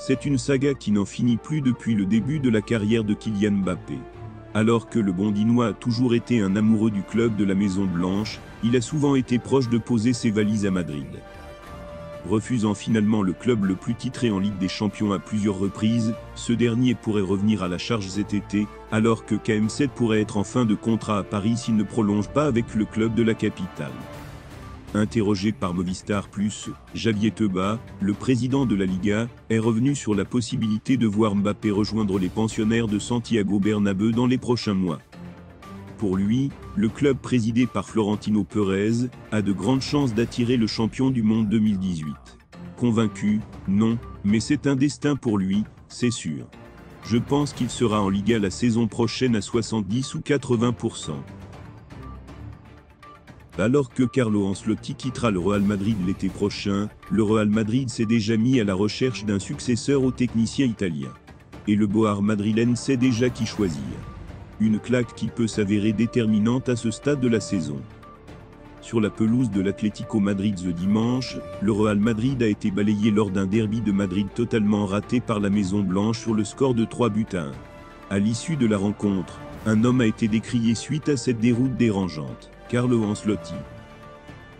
C'est une saga qui n'en finit plus depuis le début de la carrière de Kylian Mbappé. Alors que le Bondinois a toujours été un amoureux du club de la Maison Blanche, il a souvent été proche de poser ses valises à Madrid. Refusant finalement le club le plus titré en Ligue des Champions à plusieurs reprises, ce dernier pourrait revenir à la charge cet été, alors que KM7 pourrait être en fin de contrat à Paris s'il ne prolonge pas avec le club de la capitale. Interrogé par Movistar Plus, Javier Teba, le président de la Liga, est revenu sur la possibilité de voir Mbappé rejoindre les pensionnaires de Santiago Bernabeu dans les prochains mois. Pour lui, le club présidé par Florentino Perez a de grandes chances d'attirer le champion du monde 2018. Convaincu, non, mais c'est un destin pour lui, c'est sûr. Je pense qu'il sera en Liga la saison prochaine à 70 ou 80%. Alors que Carlo Ancelotti quittera le Real Madrid l'été prochain, le Real Madrid s'est déjà mis à la recherche d'un successeur au technicien italien. Et le Boar madrilène sait déjà qui choisir. Une claque qui peut s'avérer déterminante à ce stade de la saison. Sur la pelouse de l'Atlético Madrid ce dimanche, le Real Madrid a été balayé lors d'un derby de Madrid totalement raté par la Maison Blanche sur le score de 3 buts à 1. À l'issue de la rencontre, un homme a été décrié suite à cette déroute dérangeante. Carlo Ancelotti.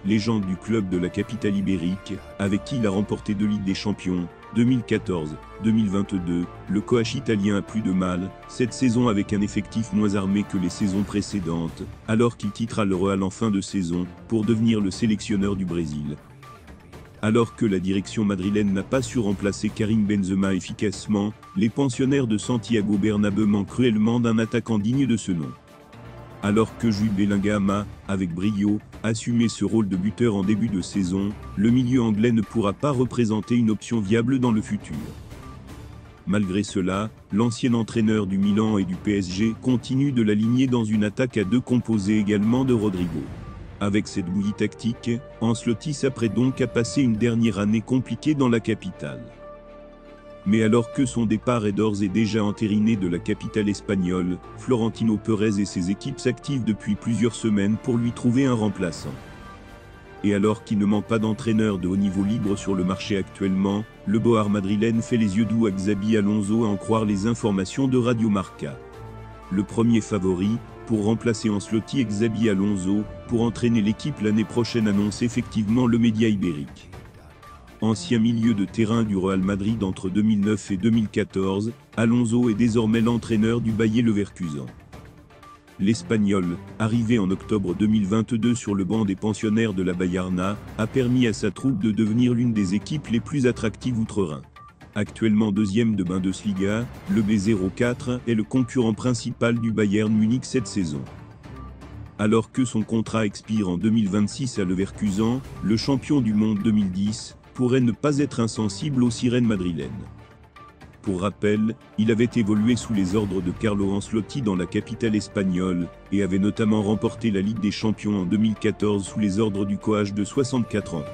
Légende du club de la capitale ibérique, avec qui il a remporté deux Ligues des Champions, 2014, 2022, le coach italien a plus de mal, cette saison avec un effectif moins armé que les saisons précédentes, alors qu'il quittera le Real en fin de saison, pour devenir le sélectionneur du Brésil. Alors que la direction madrilène n'a pas su remplacer Karim Benzema efficacement, les pensionnaires de Santiago Bernabeu manquent cruellement d'un attaquant digne de ce nom alors que Jules Bellingham a, avec brio, assumé ce rôle de buteur en début de saison, le milieu anglais ne pourra pas représenter une option viable dans le futur. Malgré cela, l'ancien entraîneur du Milan et du PSG continue de l'aligner dans une attaque à deux composée également de Rodrigo. Avec cette bouillie tactique, Ancelotti s'apprête donc à passer une dernière année compliquée dans la capitale. Mais alors que son départ est d'ores et déjà entériné de la capitale espagnole, Florentino Pérez et ses équipes s'activent depuis plusieurs semaines pour lui trouver un remplaçant. Et alors qu'il ne manque pas d'entraîneur de haut niveau libre sur le marché actuellement, le Boar madrilène fait les yeux doux à Xabi Alonso à en croire les informations de Radio Marca. Le premier favori, pour remplacer Ancelotti et Xabi Alonso, pour entraîner l'équipe l'année prochaine annonce effectivement le média ibérique ancien milieu de terrain du Real Madrid entre 2009 et 2014, Alonso est désormais l'entraîneur du Bayer Leverkusen. L'Espagnol, arrivé en octobre 2022 sur le banc des pensionnaires de la Bayarna, a permis à sa troupe de devenir l'une des équipes les plus attractives outre-Rhin. Actuellement deuxième de Bundesliga, le B04 est le concurrent principal du Bayern Munich cette saison. Alors que son contrat expire en 2026 à Leverkusen, le champion du monde 2010, pourrait ne pas être insensible aux sirènes madrilènes. Pour rappel, il avait évolué sous les ordres de Carlo Ancelotti dans la capitale espagnole, et avait notamment remporté la Ligue des Champions en 2014 sous les ordres du coach de 64 ans.